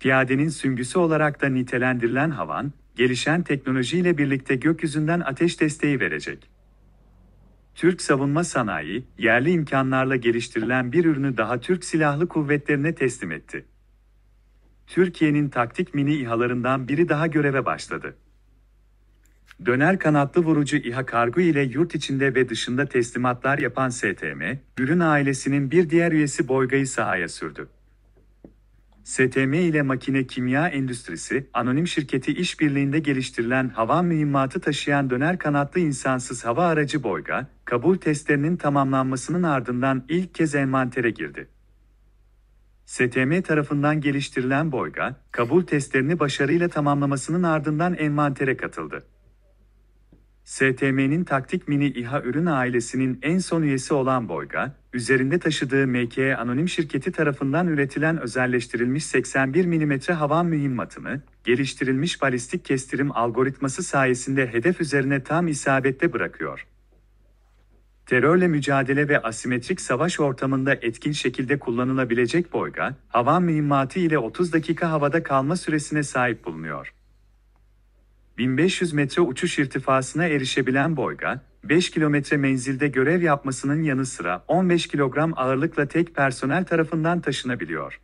piyadenin süngüsü olarak da nitelendirilen Havan, gelişen teknolojiyle birlikte gökyüzünden ateş desteği verecek. Türk savunma sanayi, yerli imkanlarla geliştirilen bir ürünü daha Türk Silahlı Kuvvetlerine teslim etti. Türkiye'nin taktik mini İHA'larından biri daha göreve başladı. Döner kanatlı vurucu İHA kargo ile yurt içinde ve dışında teslimatlar yapan STM, ürün ailesinin bir diğer üyesi Boyga'yı sahaya sürdü. STM ile Makine Kimya Endüstrisi, anonim şirketi işbirliğinde geliştirilen hava mühimmatı taşıyan döner kanatlı insansız hava aracı Boyga, kabul testlerinin tamamlanmasının ardından ilk kez envantere girdi. STM tarafından geliştirilen Boyga, kabul testlerini başarıyla tamamlamasının ardından envantere katıldı. STM'nin taktik mini İHA ürün ailesinin en son üyesi olan Boyga, üzerinde taşıdığı MKE anonim şirketi tarafından üretilen özelleştirilmiş 81 mm havan mühimmatını, geliştirilmiş balistik kestirim algoritması sayesinde hedef üzerine tam isabette bırakıyor. Terörle mücadele ve asimetrik savaş ortamında etkin şekilde kullanılabilecek Boyga, havan mühimmatı ile 30 dakika havada kalma süresine sahip bulunuyor. 1500 metre uçuş irtifasına erişebilen Boyga, 5 kilometre menzilde görev yapmasının yanı sıra 15 kilogram ağırlıkla tek personel tarafından taşınabiliyor.